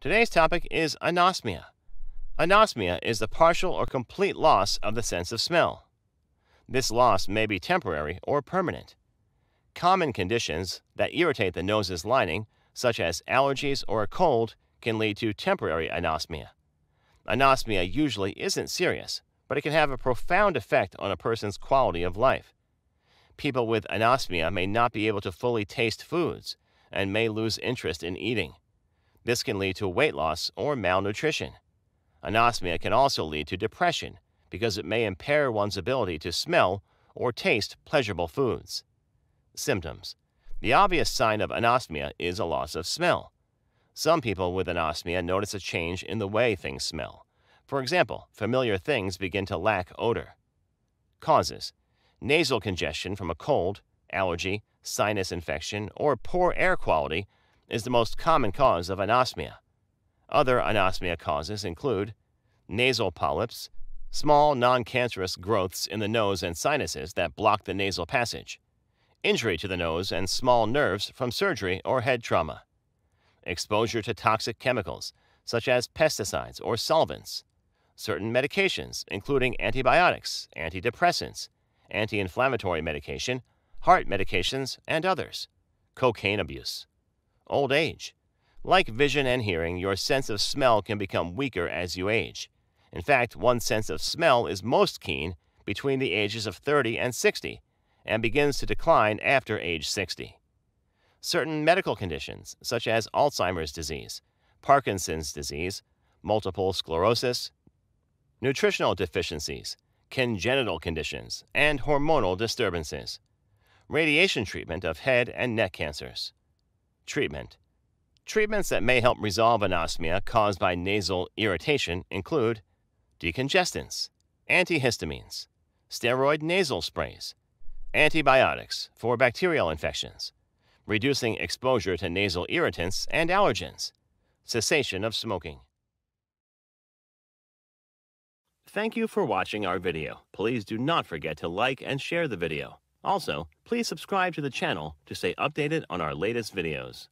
Today's topic is anosmia. Anosmia is the partial or complete loss of the sense of smell. This loss may be temporary or permanent. Common conditions that irritate the nose's lining, such as allergies or a cold, can lead to temporary anosmia. Anosmia usually isn't serious, but it can have a profound effect on a person's quality of life. People with anosmia may not be able to fully taste foods and may lose interest in eating. This can lead to weight loss or malnutrition. Anosmia can also lead to depression because it may impair one's ability to smell or taste pleasurable foods. Symptoms The obvious sign of anosmia is a loss of smell. Some people with anosmia notice a change in the way things smell. For example, familiar things begin to lack odor. Causes Nasal congestion from a cold, allergy, sinus infection, or poor air quality is the most common cause of anosmia. Other anosmia causes include nasal polyps, small non cancerous growths in the nose and sinuses that block the nasal passage, injury to the nose and small nerves from surgery or head trauma exposure to toxic chemicals, such as pesticides or solvents, certain medications, including antibiotics, antidepressants, anti inflammatory medication, heart medications, and others, cocaine abuse, old age. Like vision and hearing, your sense of smell can become weaker as you age. In fact, one's sense of smell is most keen between the ages of 30 and 60 and begins to decline after age 60 certain medical conditions, such as Alzheimer's disease, Parkinson's disease, multiple sclerosis, nutritional deficiencies, congenital conditions, and hormonal disturbances. Radiation treatment of head and neck cancers. Treatment Treatments that may help resolve anosmia caused by nasal irritation include decongestants, antihistamines, steroid nasal sprays, antibiotics for bacterial infections, reducing exposure to nasal irritants and allergens, cessation of smoking. Thank you for watching our video. Please do not forget to like and share the video. Also, please subscribe to the channel to stay updated on our latest videos.